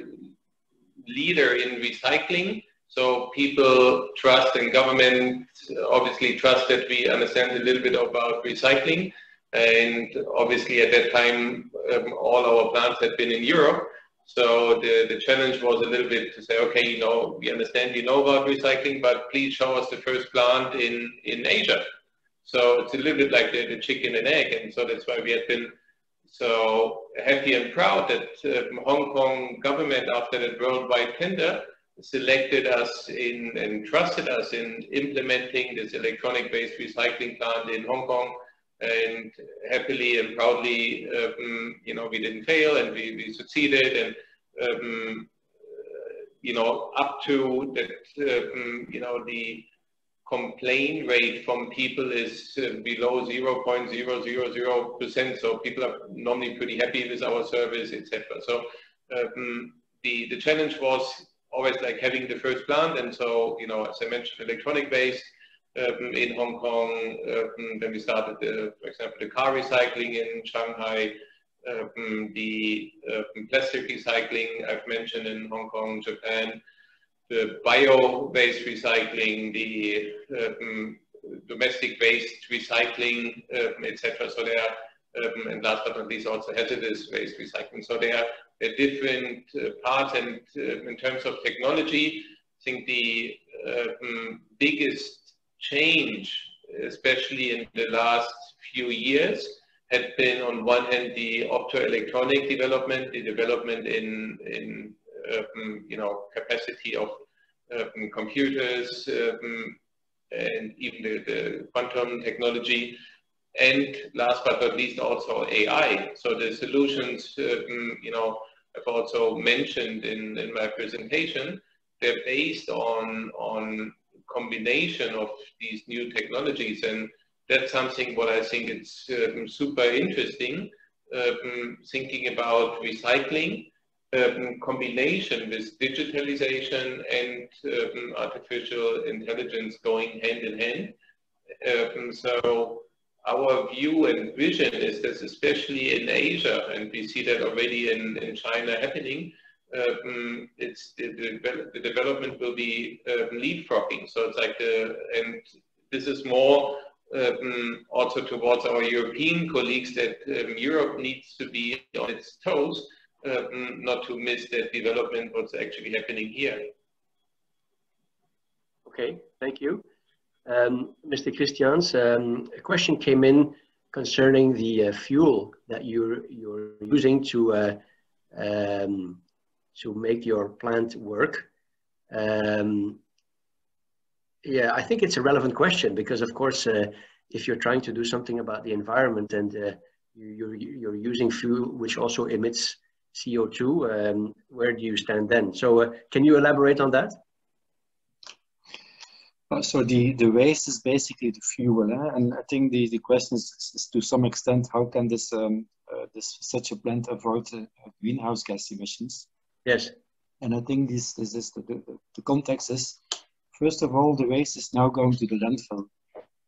leader in recycling so people trust and government obviously trust that we understand a little bit about recycling. And obviously at that time, um, all our plants had been in Europe. So the, the challenge was a little bit to say, okay, you know, we understand you know about recycling, but please show us the first plant in, in Asia. So it's a little bit like the, the chicken and egg. And so that's why we have been so happy and proud that uh, Hong Kong government, after that worldwide tender, selected us in and trusted us in implementing this electronic-based recycling plant in Hong Kong. And happily and proudly, um, you know, we didn't fail and we, we succeeded. And, um, you know, up to that, um, you know, the complaint rate from people is uh, below 0.000%. So people are normally pretty happy with our service, etc. So um, the, the challenge was always like having the first plant. And so, you know, as I mentioned, electronic waste um, in Hong Kong. Um, then we started, the, for example, the car recycling in Shanghai. Um, the um, plastic recycling I've mentioned in Hong Kong, Japan. The bio waste recycling, the um, domestic waste recycling, um, etc. So there are, and last but not least, also hazardous waste recycling. So there are different uh, parts. And uh, in terms of technology, I think the um, biggest change, especially in the last few years, had been on one hand the optoelectronic development, the development in, in um, you know, capacity of um, computers um, and even the, the, quantum technology. And last but not least, also AI. So the solutions, um, you know, I've also mentioned in, in my presentation, they're based on, on combination of these new technologies. And that's something what I think it's um, super interesting, um, thinking about recycling, um, combination with digitalization and artificial intelligence going hand in hand. So our view and vision is that especially in Asia, and we see that already in, in China happening, um, it's the, the, the, development will be um, leapfrogging. So it's like the, and this is more um, also towards our European colleagues that um, Europe needs to be on its toes, um, not to miss that development, what's actually happening here. Okay, thank you. Um, Mr. Christians, um, a question came in concerning the uh, fuel that you're, you're using to, uh, um, to make your plant work. Um, yeah, I think it's a relevant question because, of course, uh, if you're trying to do something about the environment and uh, you're, you're using fuel which also emits CO2, um, where do you stand then? So, uh, can you elaborate on that? Uh, so the, the waste is basically the fuel, eh? and I think the, the question is, is, to some extent how can this um, uh, this such a plant avoid uh, greenhouse gas emissions? Yes. And I think this this is the, the, the context is first of all the waste is now going to the landfill,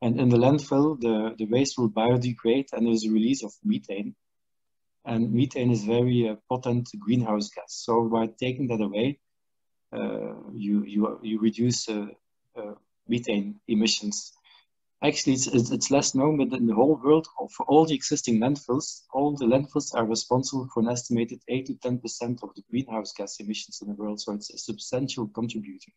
and in the landfill the the waste will biodegrade and there's a release of methane, and methane is very uh, potent greenhouse gas. So by taking that away, uh, you you you reduce uh, uh, methane emissions. Actually, it's, it's less known, but in the whole world, for all the existing landfills, all the landfills are responsible for an estimated 8 to 10% of the greenhouse gas emissions in the world. So it's a substantial contributor.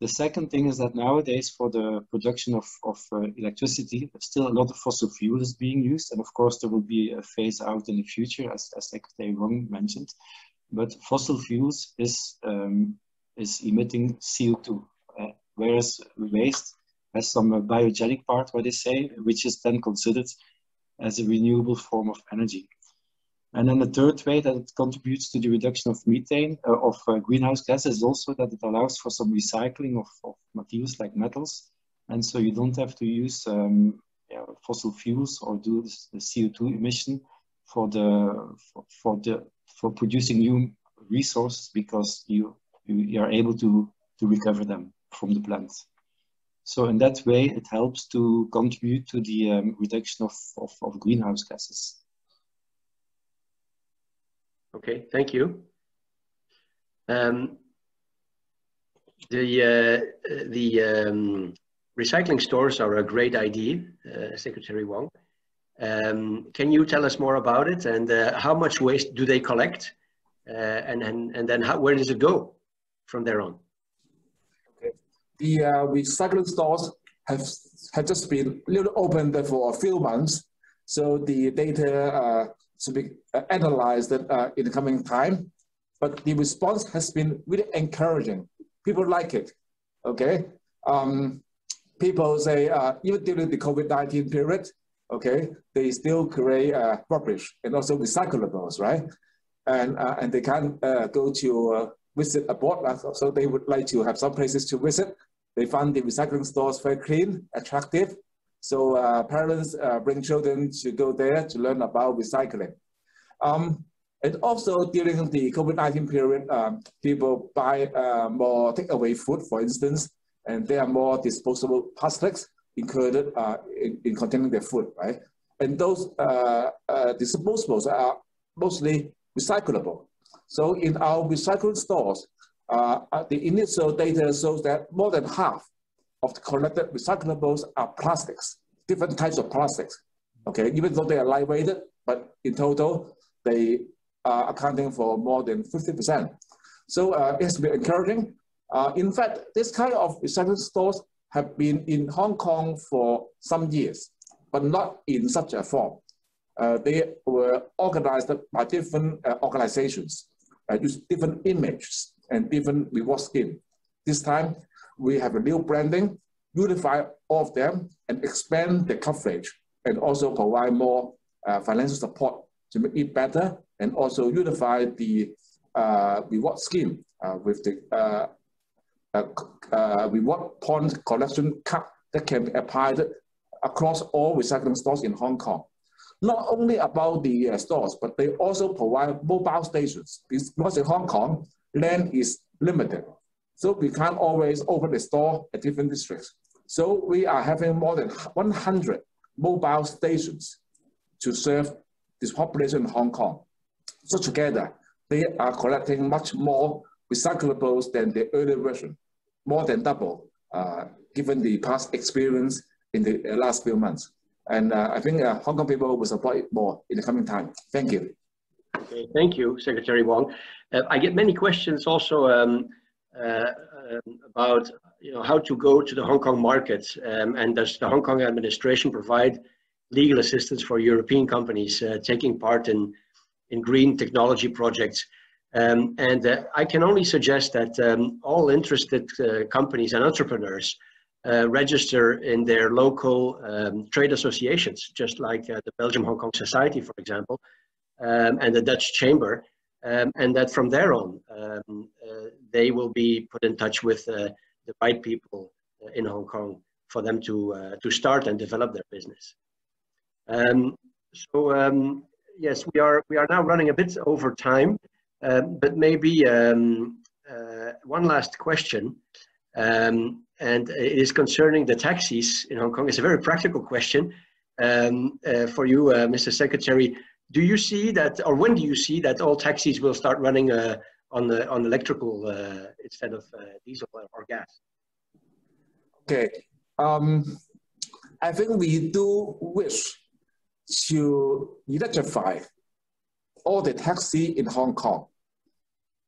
The second thing is that nowadays for the production of, of uh, electricity, still a lot of fossil fuel is being used. And of course, there will be a phase out in the future, as, as Secretary Wong mentioned. But fossil fuels is, um, is emitting CO2 whereas waste has some biogenic part, what they say, which is then considered as a renewable form of energy. And then the third way that it contributes to the reduction of methane, uh, of uh, greenhouse gases, is also that it allows for some recycling of, of materials like metals. And so you don't have to use um, yeah, fossil fuels or do the CO2 emission for the for, for the for producing new resources because you you are able to to recover them from the plant. So in that way, it helps to contribute to the um, reduction of, of, of, greenhouse gases. Okay, thank you. Um, the uh, the um, recycling stores are a great idea, uh, Secretary Wong. Um, can you tell us more about it and uh, how much waste do they collect? Uh, and, and, and then how, where does it go from there on? The uh, recycling stores have, have just been little opened for a few months. So the data uh, should be uh, analyzed uh, in the coming time. But the response has been really encouraging. People like it, okay? Um, people say, uh, even during the COVID-19 period, okay, they still create uh, rubbish and also recyclables, right? And, uh, and they can't uh, go to visit abroad, so they would like to have some places to visit. They find the recycling stores very clean, attractive. So uh, parents uh, bring children to go there to learn about recycling. Um, and also during the COVID-19 period, um, people buy uh, more takeaway food, for instance, and there are more disposable plastics included uh, in, in, containing their food, right? And those uh, uh, disposables are mostly recyclable. So in our recycling stores, uh, uh, the initial data shows that more than half of the collected recyclables are plastics, different types of plastics. Okay, even though they are lightweighted, but in total, they are accounting for more than 50%. So uh, it's been encouraging. Uh, in fact, this kind of recycling stores have been in Hong Kong for some years, but not in such a form. Uh, they were organized by different uh, organizations, use different images and different reward scheme. This time, we have a new branding, unify all of them, and expand the coverage, and also provide more uh, financial support to make it better, and also unify the uh, reward scheme uh, with the uh, uh, uh, reward point collection card that can be applied across all recycling stores in Hong Kong. Not only about the stores, but they also provide mobile stations because in Hong Kong, land is limited. So we can't always open the store at different districts. So we are having more than 100 mobile stations to serve this population in Hong Kong. So together, they are collecting much more recyclables than the earlier version, more than double, uh, given the past experience in the last few months. And uh, I think uh, Hong Kong people will support it more in the coming time. Thank you. Okay, thank you, Secretary Wong. Uh, I get many questions also um, uh, um, about you know how to go to the Hong Kong market, um, and does the Hong Kong administration provide legal assistance for European companies uh, taking part in in green technology projects? Um, and uh, I can only suggest that um, all interested uh, companies and entrepreneurs uh, register in their local um, trade associations, just like the Belgium Hong Kong Society, for example, um, and the Dutch Chamber, um, and that from there on um, uh, they will be put in touch with uh, the right people in Hong Kong for them to, uh, to start and develop their business. Um, so um, yes, we are, we are now running a bit over time, um, but maybe uh, one last question. And it is concerning the taxis in Hong Kong. It's a very practical question uh, for you, uh, Mr. Secretary. Do you see that, or when do you see that all taxis will start running uh, on the on electrical uh, instead of uh, diesel or gas? Okay, um, I think we do wish to electrify all the taxi in Hong Kong.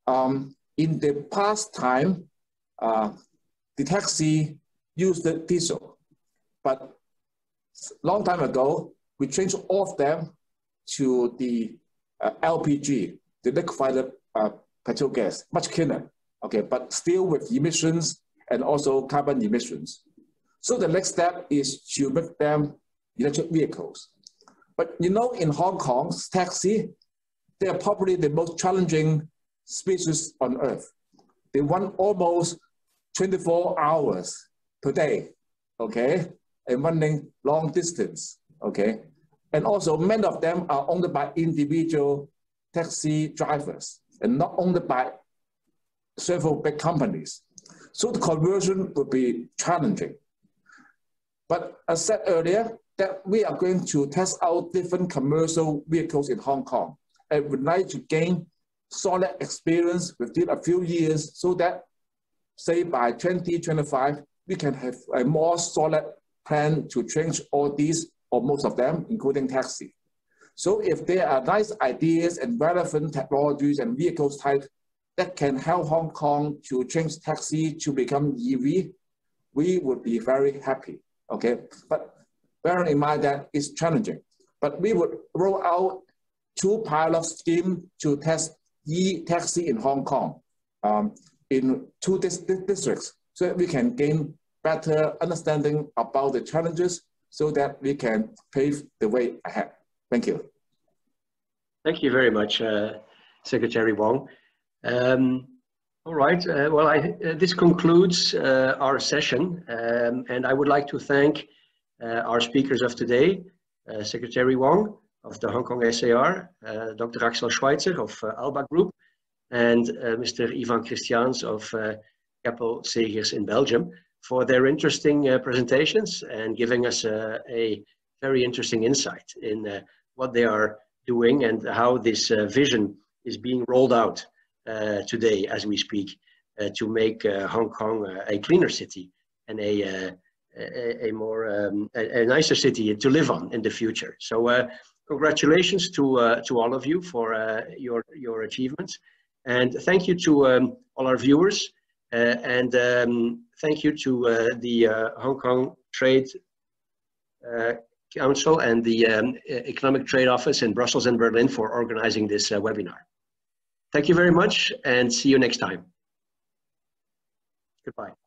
Um, in the past time, uh, the taxi used the diesel, but long time ago, we changed all of them to the uh, LPG, the liquefied uh, petrol gas, much cleaner, okay, but still with emissions and also carbon emissions. So the next step is to make them electric vehicles. But you know, in Hong Kong's taxi, they are probably the most challenging species on earth. They run almost 24 hours per day, okay, and running long distance, okay. And also many of them are owned by individual taxi drivers and not owned by several big companies. So the conversion will be challenging. But as said earlier, that we are going to test out different commercial vehicles in Hong Kong and would like to gain solid experience within a few years so that, say, by 2025, we can have a more solid plan to change all these or most of them, including taxi. So if there are nice ideas and relevant technologies and vehicles type that can help Hong Kong to change taxi to become EV, we would be very happy, okay? But bearing in mind that it's challenging, but we would roll out two pilot schemes to test e-taxi in Hong Kong um, in two dis districts so that we can gain better understanding about the challenges so that we can pave the way ahead. Thank you. Thank you very much, uh, Secretary Wong. Um, all right, uh, well, I, uh, this concludes uh, our session, um, and I would like to thank uh, our speakers of today, uh, Secretary Wong of the Hong Kong SAR, Dr. Axel Schweitzer of Alba Group, and Mr. Yvan Christians of Keppel Seghers in Belgium for their interesting presentations and giving us a very interesting insight in what they are doing and how this uh, vision is being rolled out uh, today as we speak uh, to make Hong Kong a cleaner city and a, a, a, more um, a, a, nicer city to live on in the future. So congratulations to, to all of you for your, your achievements. And thank you to um, all our viewers. Uh, and um, thank you to uh, the uh, Hong Kong Trade Council and the um, Economic Trade Office in Brussels and Berlin for organizing this webinar. Thank you very much and see you next time. Goodbye.